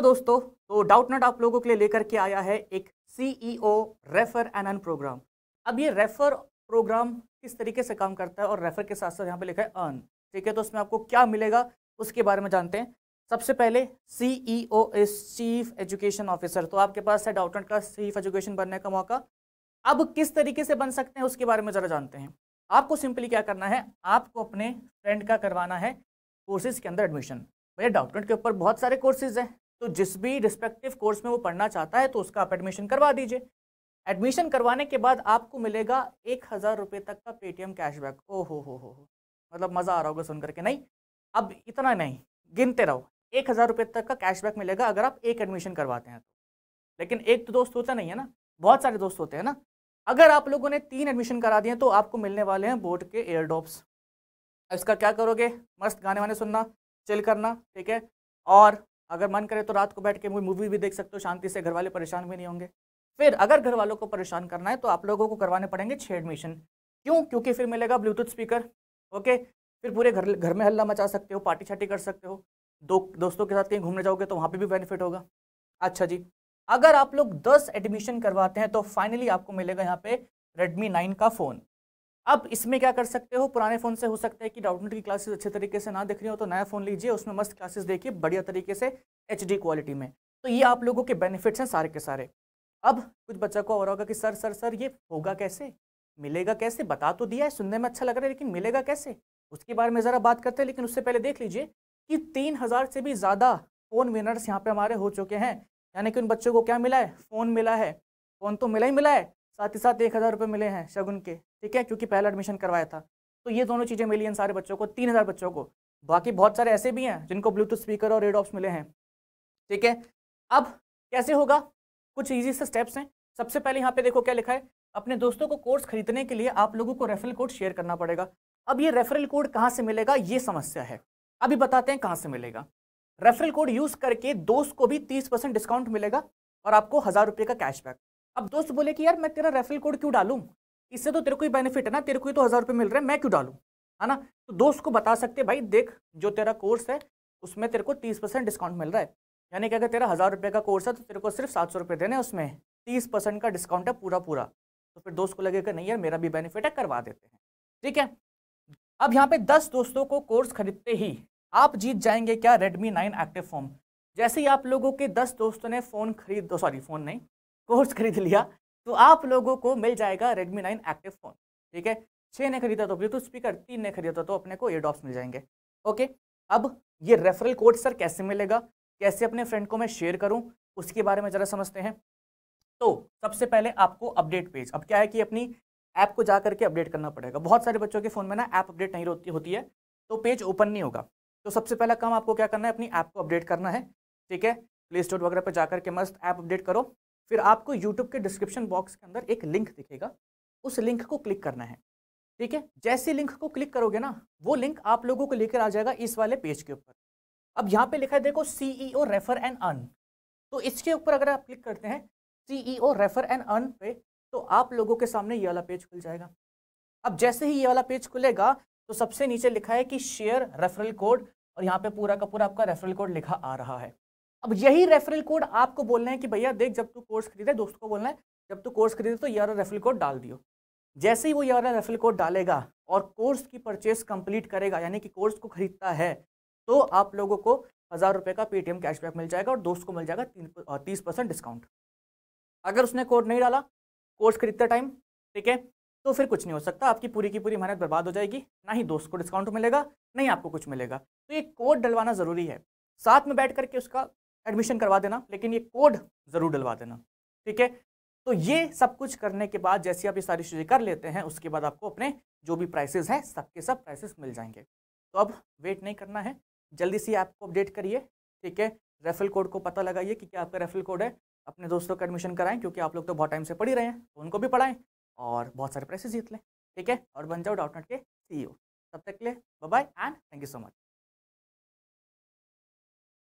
Hello दोस्तों तो doubt नट आप लोगों के लिए लेकर के आया है एक सीईओ रेफर एन एन प्रोग्राम अब ये रेफर प्रोग्राम किस तरीके से काम करता है और रेफर के साथ साथ यहाँ पे लिखा है अर्न ठीक है तो उसमें आपको क्या मिलेगा, उसके बारे में जानते हैं। सबसे पहले CEO is chief education officer तो आपके पास है डाउट नट का चीफ एजुकेशन बनने का मौका। अब किस तरीके से बन सकते हैं, उसके बारे में ज़रा जानते हैं। आपको सिंपली क्या करना है, आपको अपने फ्रेंड का करवाना है कोर्सेज के अंदर एडमिशन भैया डाउटनेट के ऊपर बहुत सारे कोर्सेज हैं। तो जिस भी रिस्पेक्टिव कोर्स में वो पढ़ना चाहता है तो उसका आप एडमिशन करवा दीजिए। एडमिशन करवाने के बाद आपको मिलेगा एक हज़ार रुपये तक का पेटीएम कैशबैक ओ हो हो हो। मतलब मज़ा आ रहा होगा सुन करके नहीं? अब इतना नहीं, गिनते रहो। एक हज़ार रुपये तक का कैशबैक मिलेगा अगर आप एक एडमिशन करवाते हैं तो। लेकिन एक तो दोस्त होता नहीं है ना? बहुत सारे दोस्त होते हैं ना? अगर आप लोगों ने तीन एडमिशन करा दिए तो आपको मिलने वाले हैं बोर्ड के एयर ड्रॉप्स इसका क्या करोगे? मस्त गाने वाने सुनना चिल करना, ठीक है? और अगर मन करे तो रात को बैठ के मूवी भी देख सकते हो, शांति से, घर वाले परेशान भी नहीं होंगे। फिर अगर घर वालों को परेशान करना है तो आप लोगों को करवाने पड़ेंगे छः एडमिशन क्यों? क्योंकि फिर मिलेगा ब्लूटूथ स्पीकर ओके फिर पूरे घर घर में हल्ला मचा सकते हो पार्टी छाटी कर सकते हो। दो, दोस्तों के साथ कहीं घूमने जाओगे तो वहाँ पर भी बेनिफिट होगा। अच्छा जी, अगर आप लोग 10 एडमिशन करवाते हैं तो फाइनली आपको मिलेगा यहाँ पे रेडमी नाइन का फ़ोन अब इसमें क्या कर सकते हो? पुराने फ़ोन से हो सकता है कि डाउटनेट की क्लासेस अच्छे तरीके से ना दिख रही हो तो नया फ़ोन लीजिए, उसमें मस्त क्लासेस देखिए, बढ़िया तरीके से एचडी क्वालिटी में। तो ये आप लोगों के बेनिफिट्स हैं सारे के सारे। अब कुछ बच्चा को और होगा कि, सर सर सर, ये होगा कैसे? मिलेगा कैसे? बता तो दिया है, सुनने में अच्छा लग रहा है, लेकिन मिलेगा कैसे? उसके बारे में ज़रा बात करते हैं, लेकिन उससे पहले देख लीजिए कि तीन हज़ार से भी ज़्यादा फ़ोन विनर्स यहाँ पे हमारे हो चुके हैं। यानी कि उन बच्चों को क्या मिला है? फ़ोन मिला है। फ़ोन तो मिला ही मिला है। साथ ही साथ एक हज़ार रुपये मिले हैं शगुन के, ठीक है? क्योंकि पहला एडमिशन करवाया था। तो ये दोनों चीज़ें मिली हैं सारे बच्चों को, तीन हज़ार बच्चों को। बाकी बहुत सारे ऐसे भी हैं जिनको ब्लूटूथ स्पीकर और रेड मिले हैं। ठीक है? अब कैसे होगा? कुछ ईजी से स्टेप्स हैं। सबसे पहले यहाँ पे देखो क्या लिखा है। अपने दोस्तों को कोर्स खरीदने के लिए आप लोगों को रेफरल कोड शेयर करना पड़ेगा। अब ये रेफरल कोड कहाँ से मिलेगा? ये समस्या है। अभी बताते हैं कहाँ से मिलेगा। रेफरल कोड यूज़ करके दोस्त को भी तीस परसेंट डिस्काउंट मिलेगा और आपको हज़ार रुपये का कैशबैक अब दोस्त बोले कि, यार, मैं तेरा रेफरल कोड क्यों डालूँ? इससे तो तेरे को ही बेनिफिट है ना। तेरे को ही तो हज़ार रुपये मिल रहे हैं, मैं क्यों डालूं? है ना? तो दोस्त को बता सकते भाई, देख, जो तेरा कोर्स है, उसमें तेरे को तीस परसेंट डिस्काउंट मिल रहा है। यानी कि अगर तेरा हज़ार रुपये का कोर्स है तो तेरे को सिर्फ़ सात सौ रुपये देने उसमें। तीस परसेंट का डिस्काउंट है पूरा पूरा। तो फिर दोस्त को लगेगा नहीं यार, मेरा भी बेनिफिट है, करवा देते हैं। ठीक है? अब यहाँ पे दस दोस्तों को कोर्स खरीदते ही आप जीत जाएँगे क्या? रेडमी नाइन एक्टिव फ़ोन जैसे ही आप लोगों के दस दोस्तों ने फ़ोन खरीद सॉरी फ़ोन नहीं कोर्स खरीद लिया तो आप लोगों को मिल जाएगा रेडमी नाइन एक्टिव फ़ोन ठीक है? छः ने खरीदा तो ब्लूटूथ स्पीकर तीन ने खरीदा तो अपने को एयरडॉप्स मिल जाएँगे। ओके? अब ये रेफरल कोड सर कैसे मिलेगा? कैसे अपने फ्रेंड को मैं शेयर करूँ, उसके बारे में ज़रा समझते हैं। तो सबसे पहले आपको अपडेट पेज अब क्या है कि अपनी ऐप को जा करके अपडेट करना पड़ेगा। बहुत सारे बच्चों के फ़ोन में ना ऐप अपडेट नहीं होती होती है तो पेज ओपन नहीं होगा। तो सबसे पहला काम आपको क्या करना है, अपनी ऐप को अपडेट करना है, ठीक है? प्ले स्टोर वगैरह पर जाकर के मस्त ऐप अपडेट करो। फिर आपको यूट्यूब के डिस्क्रिप्शन बॉक्स के अंदर एक लिंक दिखेगा। उस लिंक को क्लिक करना है, ठीक है? जैसे लिंक को क्लिक करोगे ना, वो लिंक आप लोगों को लेकर आ जाएगा इस वाले पेज के ऊपर। अब यहाँ पे लिखा है, देखो सीईओ रेफर एंड अर्न तो इसके ऊपर अगर आप क्लिक करते हैं सीईओ रेफर एंड अर्न पे तो आप लोगों के सामने ये वाला पेज खुल जाएगा। अब जैसे ही ये वाला पेज खुलेगा तो सबसे नीचे लिखा है कि शेयर रेफरल कोड और यहाँ पे पूरा का पूरा आपका रेफरल कोड लिखा आ रहा है। अब यही रेफरल कोड आपको बोलना है कि भैया, देख, जब तू कोर्स खरीदे, दोस्त को बोलना है, जब तू कोर्स खरीदे तो यार रेफरल कोड डाल दियो। जैसे ही वो यार रेफरल कोड डालेगा, और कोर्स की परचेस कंप्लीट करेगा, यानी कि कोर्स को खरीदता है तो आप लोगों को हज़ार रुपये का पेटीएम कैशबैक मिल जाएगा और दोस्त को मिल जाएगा तीन तीस परसेंट डिस्काउंट अगर उसने कोड नहीं डाला कोर्स खरीदते टाइम ठीक है तो फिर कुछ नहीं हो सकता। आपकी पूरी की पूरी मेहनत बर्बाद हो जाएगी। ना ही दोस्त को डिस्काउंट मिलेगा नहीं आपको कुछ मिलेगा। तो ये कोड डलवाना ज़रूरी है। साथ में बैठ करके उसका एडमिशन करवा देना, लेकिन ये कोड ज़रूर डलवा देना, ठीक है? तो ये सब कुछ करने के बाद जैसे आप ये सारी चीज़ें कर लेते हैं, उसके बाद आपको अपने जो भी प्राइसेस हैं, सबके सब प्राइसेस मिल जाएँगे। तो अब वेट नहीं करना है। जल्दी से को अपडेट करिए, ठीक है? रेफरल कोड को पता लगाइए कि क्या आपका रेफरल कोड है। अपने दोस्तों का एडमिशन कराएँ, क्योंकि आप लोग तो बहुत टाइम से पढ़ ही रहे हैं तो उनको भी पढ़ाएँ और बहुत सारे प्राइसेस जीत लें, ठीक है? और बन जाओ डाउटनेट के सीईओ तब तक के लिए bye and thank you so much